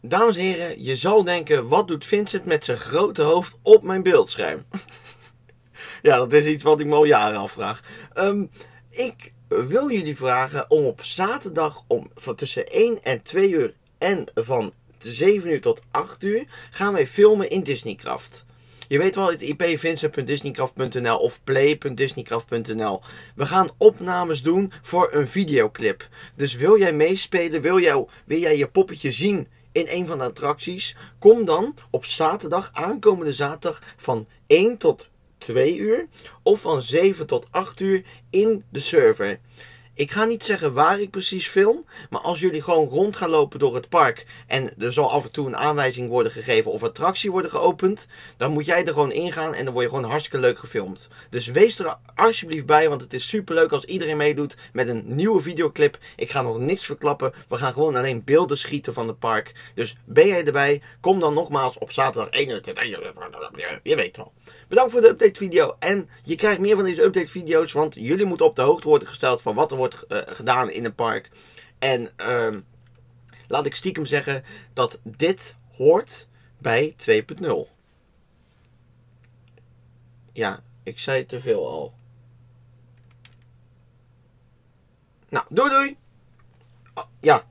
dames en heren, je zal denken, wat doet Vincent met zijn grote hoofd op mijn beeldscherm? ja, dat is iets wat ik me al jaren afvraag. Ehm, ik wil jullie vragen om op zaterdag om van tussen 1 en 2 uur en van 7 uur tot 8 uur gaan wij filmen in Disneycraft. Je weet wel, het IP vincent.disneycraft.nl of play.disneycraft.nl. We gaan opnames doen voor een videoclip. Dus wil jij meespelen, wil wil jij je poppetje zien in een van de attracties? Kom dan op zaterdag, aankomende zaterdag, van 1 tot 2 uur of van 7 tot 8 uur in de server. Ik ga niet zeggen waar ik precies film, maar als jullie gewoon rond gaan lopen door het park en er zal af en toe een aanwijzing worden gegeven of attractie worden geopend, dan moet jij er gewoon ingaan en dan word je gewoon hartstikke leuk gefilmd. Dus wees er alsjeblieft bij, want het is super leuk als iedereen meedoet met een nieuwe videoclip. Ik ga nog niks verklappen, we gaan gewoon alleen beelden schieten van het park. Dus ben jij erbij, kom dan nogmaals op zaterdag 1 uur. Je weet wel. Bedankt voor de update video en je krijgt meer van deze update video's, want jullie moeten op de hoogte worden gesteld van wat er uh, gedaan in een park. En uh, laat ik stiekem zeggen dat dit hoort bij 2.0. Ja, ik zei te veel al. Nou, doei doei! Oh, ja,